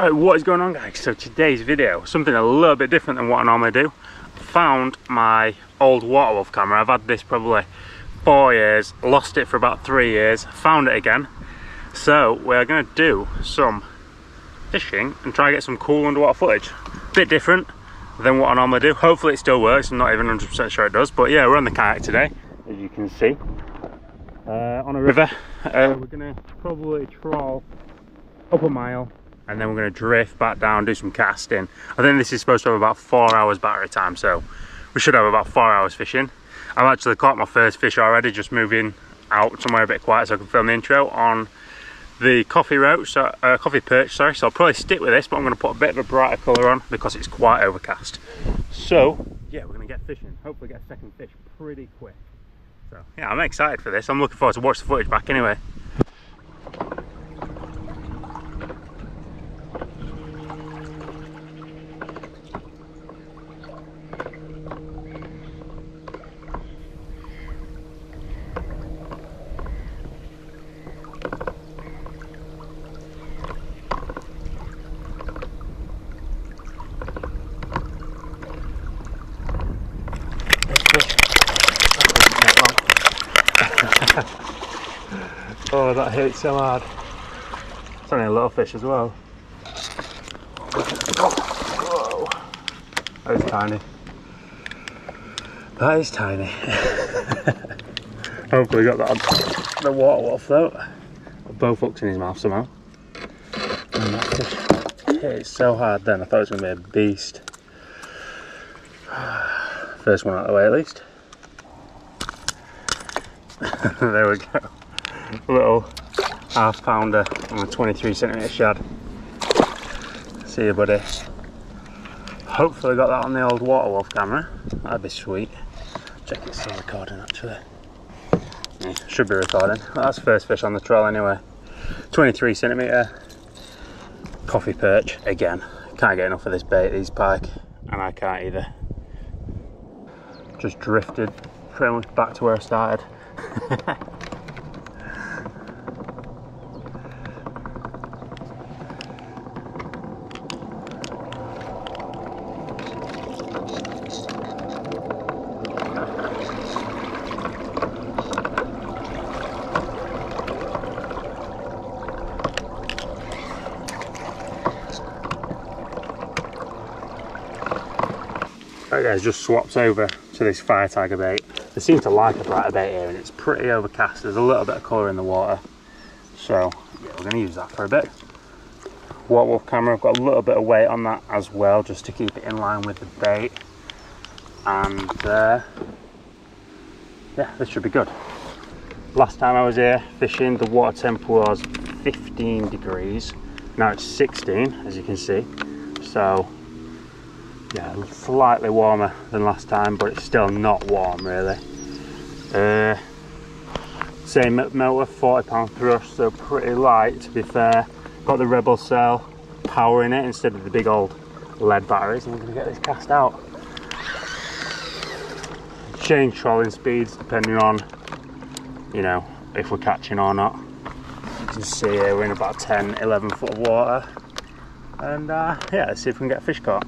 Alright, what is going on guys? So today's video, something a little bit different than what I normally do. Found my old Waterwolf camera. I've had this probably four years, lost it for about three years, found it again. So we're gonna do some fishing and try and get some cool underwater footage. Bit different than what I normally do. Hopefully it still works. I'm not even 100% sure it does. But yeah, we're on the kayak today, as you can see. Uh, on a river. Uh, we're gonna probably trawl up a mile and then we're going to drift back down do some casting. I think this is supposed to have about four hours battery time so we should have about four hours fishing. I've actually caught my first fish already just moving out somewhere a bit quiet so i can film the intro on the Kofi roach so, uh, Kofi perch sorry. So i'll probably stick with this but i'm going to put a bit of a brighter color on because it's quite overcast. So yeah we're going to get fishing hopefully get a second fish pretty quick. So yeah i'm excited for this. I'm looking forward to watch the footage back anyway oh, that hit so hard. It's only a little fish as well. Whoa. That is tiny. That is tiny. Hopefully got that the water wolf though. Both hooks in his mouth somehow. And that fish hit it so hard then I thought it was gonna be a beast. First one out of the way at least. there we go. Little half pounder on a 23 centimeter shad. See you, buddy. Hopefully, got that on the old water wolf camera. That'd be sweet. Check it's still recording actually. Yeah, should be recording. Well, that's first fish on the trail anyway. 23 centimeter Kofi perch again. Can't get enough of this bait, these pike, and I can't either. Just drifted pretty much back to where I started. Guys, just swapped over to this fire tiger bait. They seem to like a brighter bait here and it's pretty overcast. There's a little bit of colour in the water. So yeah, we're going to use that for a bit. Water wolf camera, I've got a little bit of weight on that as well just to keep it in line with the bait. And uh, yeah, this should be good. Last time I was here fishing, the water temp was 15 degrees. Now it's 16, as you can see. So yeah, slightly warmer than last time, but it's still not warm really. Uh, same motor, 40 pound thrust, so pretty light to be fair. Got the Rebel cell power in it instead of the big old lead batteries, and we're gonna get this cast out. Change trolling speeds depending on, you know, if we're catching or not. You can see here we're in about 10, 11 foot of water. And uh, yeah, let's see if we can get a fish caught.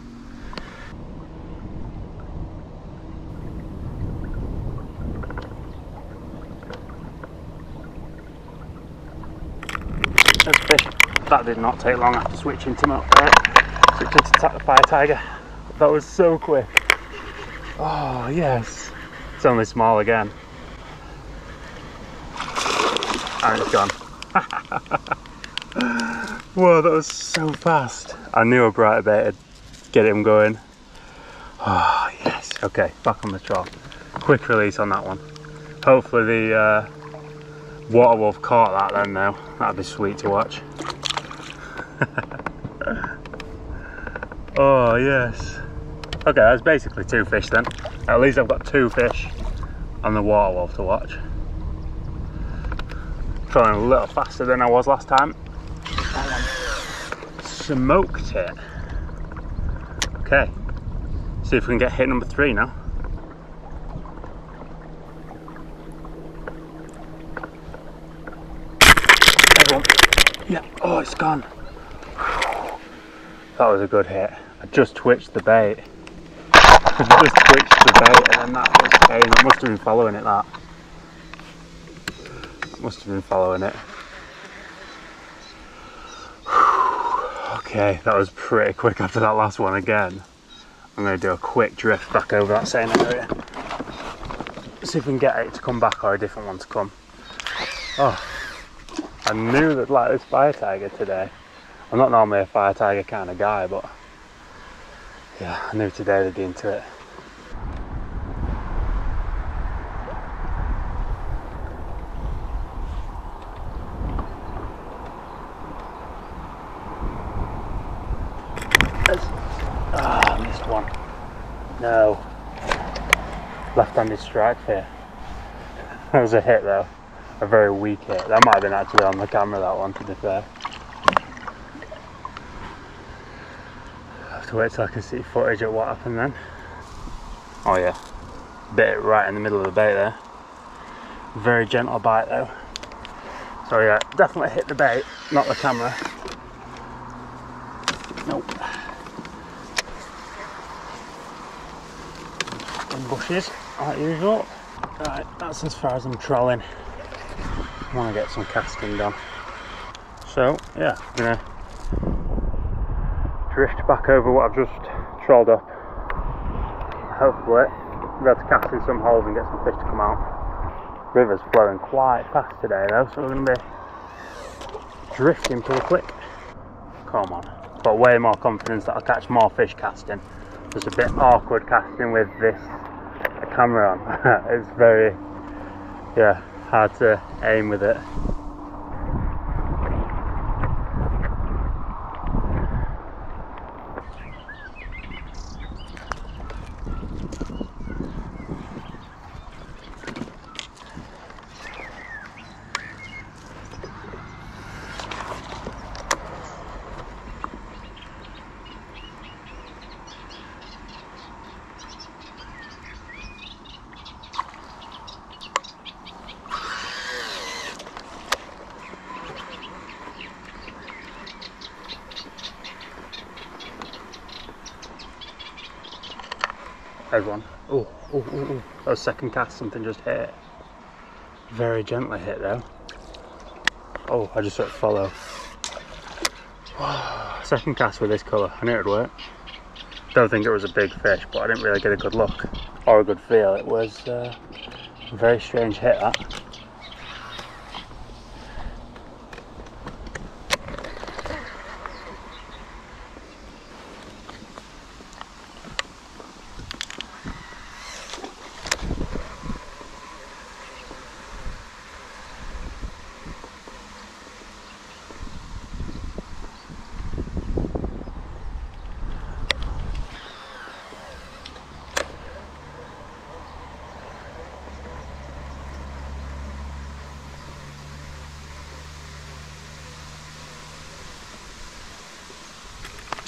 Fish. That did not take long after switching to, uh, switching to Fire Tiger. That was so quick. Oh, yes. It's only small again. And it's gone. Whoa, that was so fast. I knew a brighter bait would get him going. Oh, yes. Okay, back on the trawl. Quick release on that one. Hopefully the uh, water wolf caught that then now. That'd be sweet to watch. oh yes. Okay, that's basically two fish then. At least I've got two fish on the water wolf to watch. Trying a little faster than I was last time. Smoked it. Okay. See if we can get hit number three now. Yeah, oh, it's gone. That was a good hit. I just twitched the bait. I just twitched the bait and then that was. I must have been following it that. Must have been following it. Okay, that was pretty quick after that last one again. I'm going to do a quick drift back over that same area. See if we can get it to come back or a different one to come. Oh, I knew that like this fire tiger today. I'm not normally a fire tiger kind of guy, but yeah, I knew today they'd be into it. Ah, oh, missed one. No. Left-handed strike here. that was a hit though. A very weak hit. That might have been actually on the camera that one to be fair. I have to wait till I can see footage of what happened then. Oh yeah. Bit right in the middle of the bait there. Very gentle bite though. So yeah, definitely hit the bait, not the camera. Nope. In bushes, like usual. Right, that's as far as I'm trolling. Want to get some casting done. So, yeah, I'm gonna drift back over what I've just trolled up. Hopefully, be able to cast in some holes and get some fish to come out. River's flowing quite fast today though, so we're gonna be drifting pretty quick. Come on got way more confidence that I'll catch more fish casting. It's a bit awkward casting with this camera on. it's very, yeah, hard to aim with it. There's one. Oh, oh, oh, oh. That was second cast, something just hit. Very gently hit though. Oh, I just sort of follow. second cast with this colour. I knew it'd work. Don't think it was a big fish, but I didn't really get a good look or a good feel. It was uh, a very strange hit that.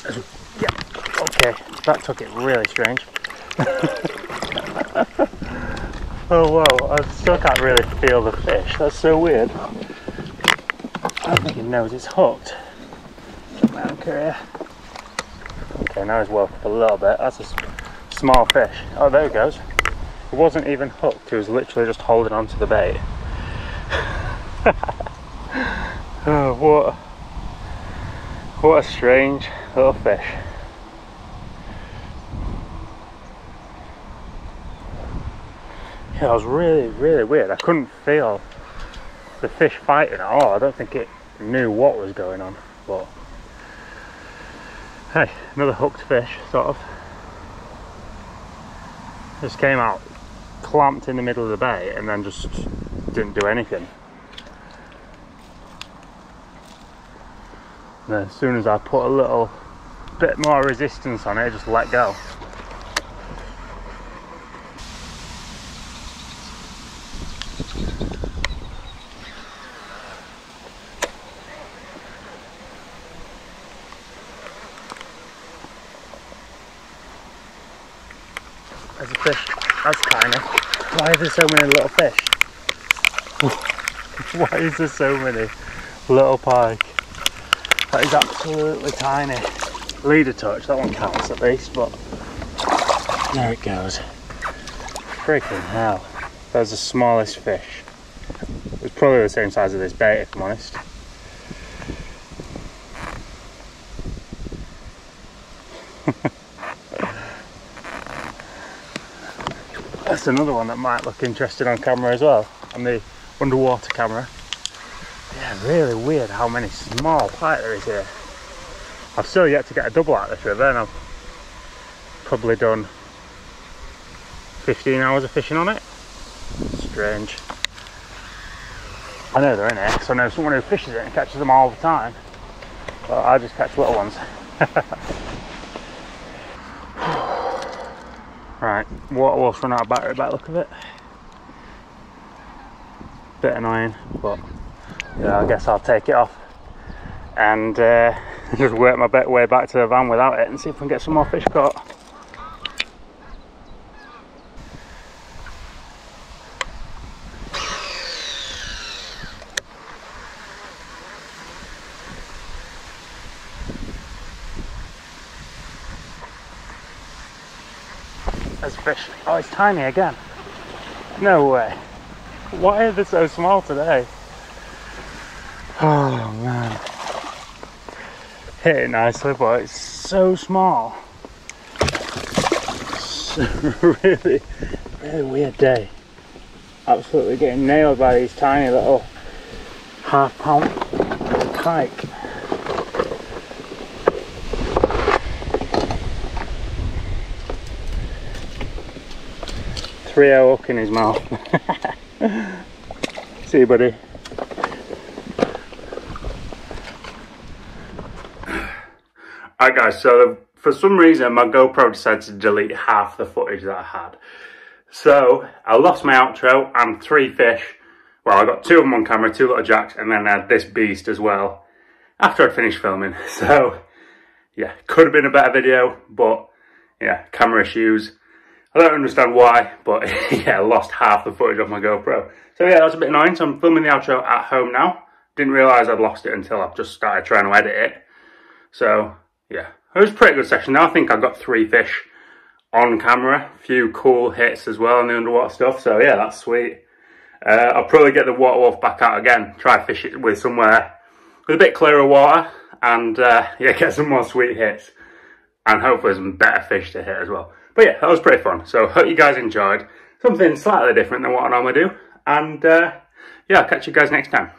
Yeah, okay, that took it really strange. oh wow, I still can't really feel the fish, that's so weird. I think he knows it's hooked. Anchor here. Okay, now he's woke up a little bit, that's a small fish. Oh, there he goes. It wasn't even hooked, he was literally just holding on to the bait. oh, what, what a strange little fish. Yeah, it was really, really weird. I couldn't feel the fish fighting at all. I don't think it knew what was going on, but hey, another hooked fish, sort of. Just came out clamped in the middle of the bay and then just didn't do anything. And as soon as I put a little bit more resistance on it, just let go. There's a fish. That's tiny. Why is there so many little fish? Why is there so many little pike? That is absolutely tiny. Leader touch. That one counts at least, but there it goes. Freaking hell. There's the smallest fish. It's probably the same size as this bait if I'm honest. That's another one that might look interesting on camera as well, on the underwater camera. Yeah, really weird how many small pike there is here. I've still yet to get a double out this river and I've probably done 15 hours of fishing on it. Strange. I know they're in it because I know someone who fishes it and catches them all the time. But I just catch little ones. right, water wolf's run out of battery by the look of it. Bit annoying, but yeah, I guess I'll take it off and uh, just work my way back to the van without it and see if we can get some more fish caught. There's fish. Oh, it's tiny again. No way. Why are they so small today? Oh man. Hit it nicely, but it's so small. really, really weird day. Absolutely getting nailed by these tiny little half pound pike. Three hour hook in his mouth. See you buddy. Alright guys, so for some reason my GoPro decided to delete half the footage that I had. So I lost my outro and three fish. Well, I got two of them on camera, two little jacks, and then I had this beast as well after I'd finished filming. So yeah, could have been a better video, but yeah, camera issues. I don't understand why, but yeah, I lost half the footage of my GoPro. So yeah, that's a bit annoying. So I'm filming the outro at home now. Didn't realise I'd lost it until I've just started trying to edit it. So yeah, it was a pretty good session. Now I think I got three fish on camera, a few cool hits as well on the underwater stuff. So yeah, that's sweet. Uh, I'll probably get the water wolf back out again, try fish it with somewhere with a bit clearer water and uh, yeah, get some more sweet hits and hopefully some better fish to hit as well. But yeah, that was pretty fun. So hope you guys enjoyed. Something slightly different than what I normally do. And uh, yeah, I'll catch you guys next time.